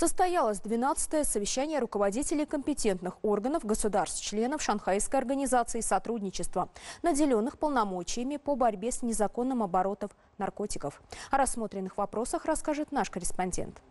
Состоялось 12-е совещание руководителей компетентных органов государств-членов Шанхайской организации сотрудничества, наделенных полномочиями по борьбе с незаконным оборотом наркотиков. О рассмотренных вопросах расскажет наш корреспондент.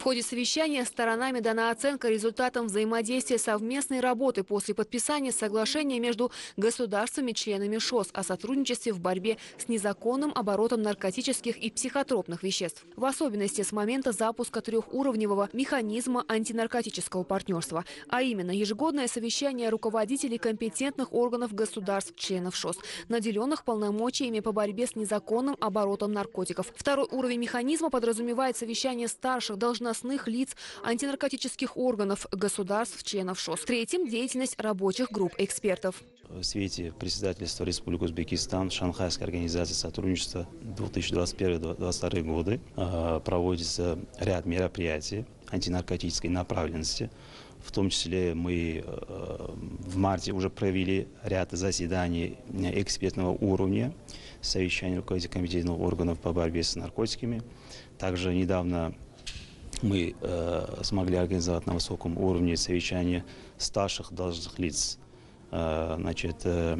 В ходе совещания сторонами дана оценка результатам взаимодействия совместной работы после подписания соглашения между государствами-членами ШОС о сотрудничестве в борьбе с незаконным оборотом наркотических и психотропных веществ. В особенности с момента запуска трехуровневого механизма антинаркотического партнерства, а именно ежегодное совещание руководителей компетентных органов государств-членов ШОС, наделенных полномочиями по борьбе с незаконным оборотом наркотиков. Второй уровень механизма подразумевает совещание старших должностных должностных лиц антинаркотических органов государств, членов ШОС. Третьим – деятельность рабочих групп экспертов. В свете председательства Республики Узбекистан Шанхайской организации сотрудничества 2021-2022 годы э, проводится ряд мероприятий антинаркотической направленности. В том числе мы э, в марте уже провели ряд заседаний экспертного уровня, совещаний руководителей комитетных органов по борьбе с наркотиками. Также недавно мы э, смогли организовать на высоком уровне совещание старших должностных лиц, э, значит, э,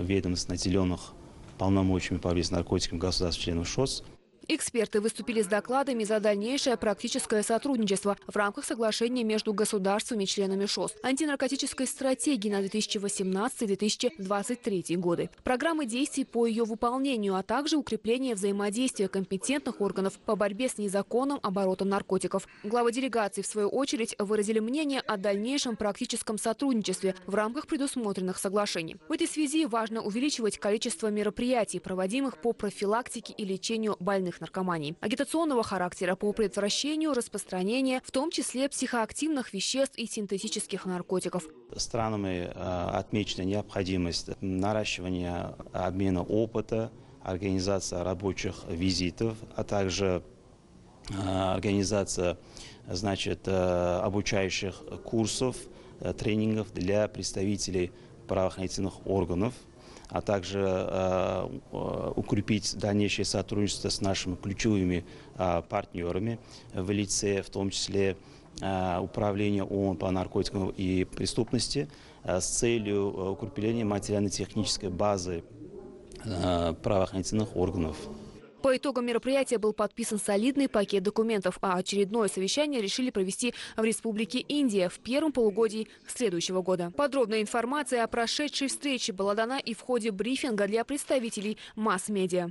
ведомств, наделенных полномочиями по борьбе с наркотиками государств членов ШОС. Эксперты выступили с докладами за дальнейшее практическое сотрудничество в рамках соглашения между государствами-членами ШОС, антинаркотической стратегии на 2018-2023 годы, программы действий по ее выполнению, а также укрепление взаимодействия компетентных органов по борьбе с незаконным оборотом наркотиков. Главы делегации, в свою очередь, выразили мнение о дальнейшем практическом сотрудничестве в рамках предусмотренных соглашений. В этой связи важно увеличивать количество мероприятий, проводимых по профилактике и лечению больных наркомании, агитационного характера по предотвращению распространения, в том числе психоактивных веществ и синтетических наркотиков. Странами э, отмечена необходимость наращивания обмена опыта, организация рабочих визитов, а также э, организация значит, э, обучающих курсов, тренингов для представителей правоохранительных органов – а также укрепить дальнейшее сотрудничество с нашими ключевыми э, партнерами в лице, в том числе управления ООН по наркотикам и преступности с целью укрепления материально-технической базы правоохранительных органов. По итогам мероприятия был подписан солидный пакет документов, а очередное совещание решили провести в Республике Индия в первом полугодии следующего года. Подробная информация о прошедшей встрече была дана и в ходе брифинга для представителей масс-медиа.